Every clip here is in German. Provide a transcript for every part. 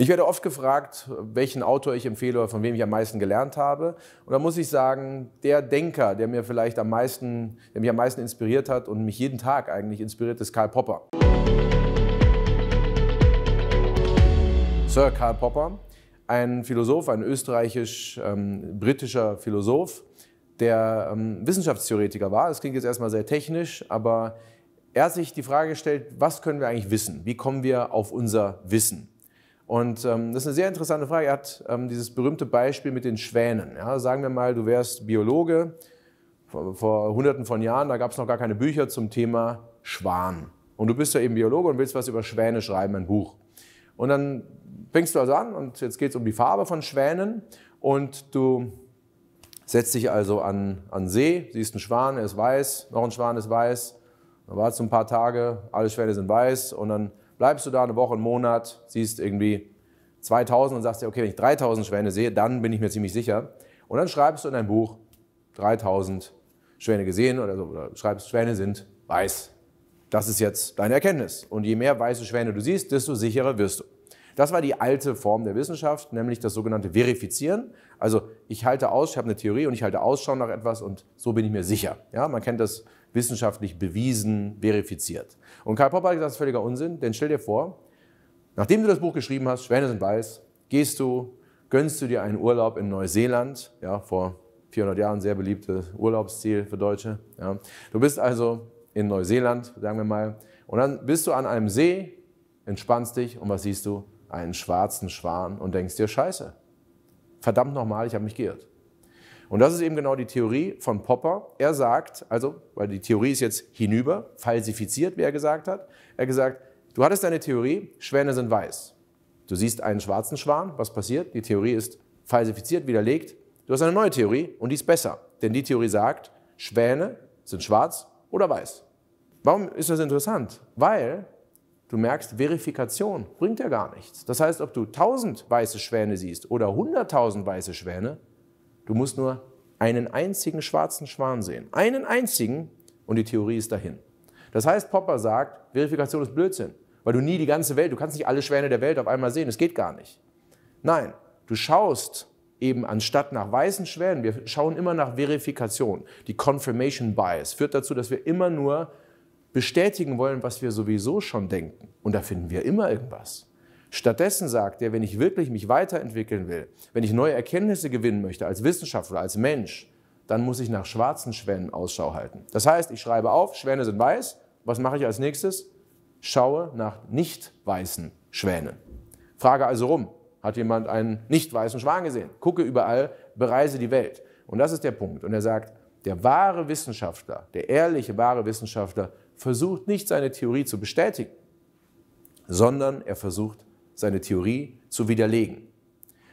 Ich werde oft gefragt, welchen Autor ich empfehle oder von wem ich am meisten gelernt habe. Und da muss ich sagen, der Denker, der mir vielleicht am meisten, der mich am meisten inspiriert hat und mich jeden Tag eigentlich inspiriert, ist Karl Popper. Sir Karl Popper, ein Philosoph, ein österreichisch-britischer ähm, Philosoph, der ähm, Wissenschaftstheoretiker war. Das klingt jetzt erstmal sehr technisch, aber er hat sich die Frage gestellt, was können wir eigentlich wissen? Wie kommen wir auf unser Wissen? Und ähm, das ist eine sehr interessante Frage. Er hat ähm, dieses berühmte Beispiel mit den Schwänen. Ja, sagen wir mal, du wärst Biologe vor, vor hunderten von Jahren, da gab es noch gar keine Bücher zum Thema Schwan. Und du bist ja eben Biologe und willst was über Schwäne schreiben, ein Buch. Und dann fängst du also an und jetzt geht es um die Farbe von Schwänen und du setzt dich also an, an See, siehst einen Schwan, er ist weiß, noch ein Schwan ist weiß, dann wartest du ein paar Tage, alle Schwäne sind weiß und dann bleibst du da eine Woche, einen Monat, siehst irgendwie 2000 und sagst dir, okay, wenn ich 3000 Schwäne sehe, dann bin ich mir ziemlich sicher. Und dann schreibst du in dein Buch 3000 Schwäne gesehen oder, so, oder schreibst, Schwäne sind weiß. Das ist jetzt deine Erkenntnis. Und je mehr weiße Schwäne du siehst, desto sicherer wirst du. Das war die alte Form der Wissenschaft, nämlich das sogenannte Verifizieren. Also ich halte aus, ich habe eine Theorie und ich halte Ausschau nach etwas und so bin ich mir sicher. Ja, man kennt das wissenschaftlich bewiesen, verifiziert. Und Karl Popper hat gesagt, das ist völliger Unsinn, denn stell dir vor, nachdem du das Buch geschrieben hast, Schwäne sind weiß, gehst du, gönnst du dir einen Urlaub in Neuseeland, ja, vor 400 Jahren sehr beliebtes Urlaubsziel für Deutsche. Ja. Du bist also in Neuseeland, sagen wir mal, und dann bist du an einem See, entspannst dich und was siehst du? Einen schwarzen Schwan und denkst dir, scheiße, verdammt nochmal, ich habe mich geirrt. Und das ist eben genau die Theorie von Popper. Er sagt, also, weil die Theorie ist jetzt hinüber, falsifiziert, wie er gesagt hat. Er hat gesagt, du hattest deine Theorie, Schwäne sind weiß. Du siehst einen schwarzen Schwan, was passiert? Die Theorie ist falsifiziert, widerlegt. Du hast eine neue Theorie und die ist besser. Denn die Theorie sagt, Schwäne sind schwarz oder weiß. Warum ist das interessant? Weil du merkst, Verifikation bringt ja gar nichts. Das heißt, ob du 1000 weiße Schwäne siehst oder 100.000 weiße Schwäne, Du musst nur einen einzigen schwarzen Schwan sehen. Einen einzigen und die Theorie ist dahin. Das heißt, Popper sagt, Verifikation ist Blödsinn, weil du nie die ganze Welt, du kannst nicht alle Schwäne der Welt auf einmal sehen, das geht gar nicht. Nein, du schaust eben anstatt nach weißen Schwänen, wir schauen immer nach Verifikation. Die Confirmation Bias führt dazu, dass wir immer nur bestätigen wollen, was wir sowieso schon denken. Und da finden wir immer irgendwas. Stattdessen sagt er, wenn ich wirklich mich weiterentwickeln will, wenn ich neue Erkenntnisse gewinnen möchte als Wissenschaftler, als Mensch, dann muss ich nach schwarzen Schwänen Ausschau halten. Das heißt, ich schreibe auf, Schwäne sind weiß. Was mache ich als nächstes? Schaue nach nicht weißen Schwänen. Frage also rum, hat jemand einen nicht weißen Schwan gesehen? Gucke überall, bereise die Welt. Und das ist der Punkt. Und er sagt, der wahre Wissenschaftler, der ehrliche, wahre Wissenschaftler versucht nicht seine Theorie zu bestätigen, sondern er versucht seine Theorie zu widerlegen.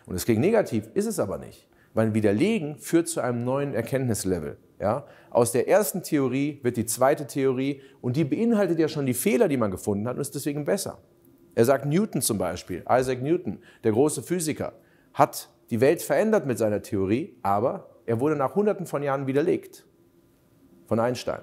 Und es klingt negativ, ist es aber nicht. Weil Widerlegen führt zu einem neuen Erkenntnislevel. Ja? Aus der ersten Theorie wird die zweite Theorie und die beinhaltet ja schon die Fehler, die man gefunden hat und ist deswegen besser. Er sagt Newton zum Beispiel, Isaac Newton, der große Physiker, hat die Welt verändert mit seiner Theorie, aber er wurde nach Hunderten von Jahren widerlegt von Einstein.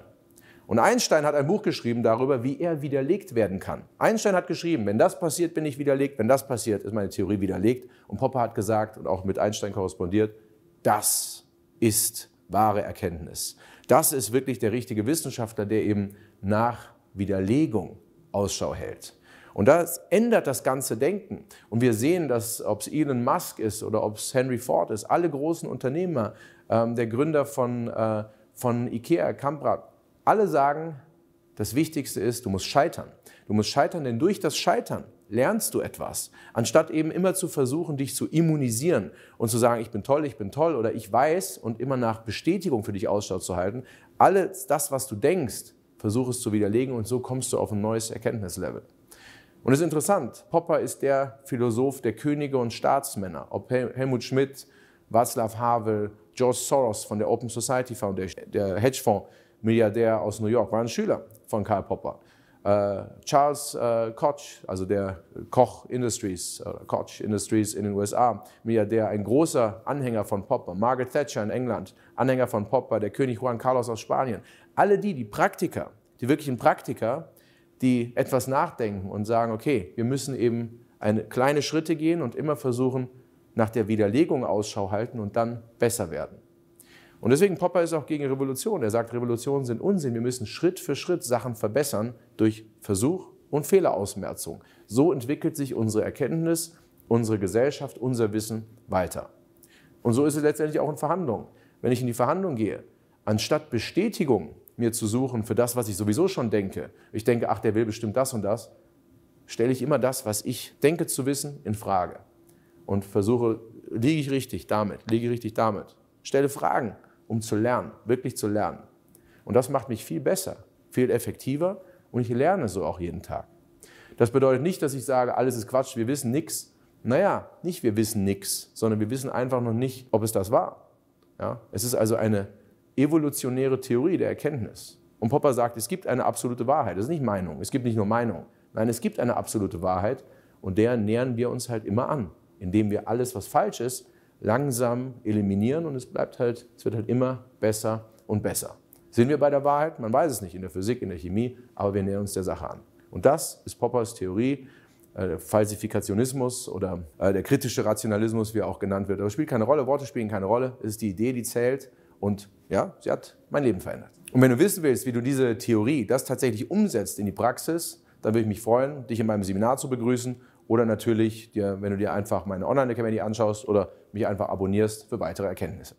Und Einstein hat ein Buch geschrieben darüber, wie er widerlegt werden kann. Einstein hat geschrieben, wenn das passiert, bin ich widerlegt, wenn das passiert, ist meine Theorie widerlegt. Und Popper hat gesagt und auch mit Einstein korrespondiert, das ist wahre Erkenntnis. Das ist wirklich der richtige Wissenschaftler, der eben nach Widerlegung Ausschau hält. Und das ändert das ganze Denken. Und wir sehen, dass ob es Elon Musk ist oder ob es Henry Ford ist, alle großen Unternehmer, ähm, der Gründer von, äh, von Ikea, Kamprad, alle sagen, das Wichtigste ist, du musst scheitern. Du musst scheitern, denn durch das Scheitern lernst du etwas. Anstatt eben immer zu versuchen, dich zu immunisieren und zu sagen, ich bin toll, ich bin toll oder ich weiß und immer nach Bestätigung für dich Ausschau zu halten. Alles das, was du denkst, versuch es zu widerlegen und so kommst du auf ein neues Erkenntnislevel. Und es ist interessant, Popper ist der Philosoph der Könige und Staatsmänner. Ob Helmut Schmidt, Václav Havel, George Soros von der Open Society Foundation, der Hedgefonds, Milliardär aus New York, war ein Schüler von Karl Popper. Äh, Charles äh, Koch, also der Koch Industries, äh, Koch Industries in den USA, Milliardär, ein großer Anhänger von Popper. Margaret Thatcher in England, Anhänger von Popper, der König Juan Carlos aus Spanien. Alle die, die Praktiker, die wirklichen Praktiker, die etwas nachdenken und sagen, okay, wir müssen eben eine kleine Schritte gehen und immer versuchen, nach der Widerlegung Ausschau halten und dann besser werden. Und deswegen Popper ist auch gegen Revolution. Er sagt, Revolutionen sind Unsinn. Wir müssen Schritt für Schritt Sachen verbessern durch Versuch und Fehlerausmerzung. So entwickelt sich unsere Erkenntnis, unsere Gesellschaft, unser Wissen weiter. Und so ist es letztendlich auch in Verhandlungen. Wenn ich in die Verhandlung gehe, anstatt Bestätigung mir zu suchen für das, was ich sowieso schon denke, ich denke, ach, der will bestimmt das und das, stelle ich immer das, was ich denke zu wissen, in Frage und versuche, liege ich richtig damit, liege ich richtig damit. Stelle Fragen, um zu lernen, wirklich zu lernen. Und das macht mich viel besser, viel effektiver und ich lerne so auch jeden Tag. Das bedeutet nicht, dass ich sage, alles ist Quatsch, wir wissen nichts. Naja, nicht wir wissen nichts, sondern wir wissen einfach noch nicht, ob es das war. Ja? Es ist also eine evolutionäre Theorie der Erkenntnis. Und Popper sagt, es gibt eine absolute Wahrheit. Das ist nicht Meinung. Es gibt nicht nur Meinung. Nein, es gibt eine absolute Wahrheit und der nähern wir uns halt immer an, indem wir alles, was falsch ist, langsam eliminieren und es bleibt halt, es wird halt immer besser und besser. Sind wir bei der Wahrheit? Man weiß es nicht in der Physik, in der Chemie, aber wir nähern uns der Sache an. Und das ist Poppers Theorie, äh, Falsifikationismus oder äh, der kritische Rationalismus, wie er auch genannt wird. Aber es spielt keine Rolle, Worte spielen keine Rolle. Es ist die Idee, die zählt. Und ja, sie hat mein Leben verändert. Und wenn du wissen willst, wie du diese Theorie, das tatsächlich umsetzt in die Praxis, dann würde ich mich freuen, dich in meinem Seminar zu begrüßen oder natürlich, dir, wenn du dir einfach meine Online-Academy anschaust oder mich einfach abonnierst für weitere Erkenntnisse.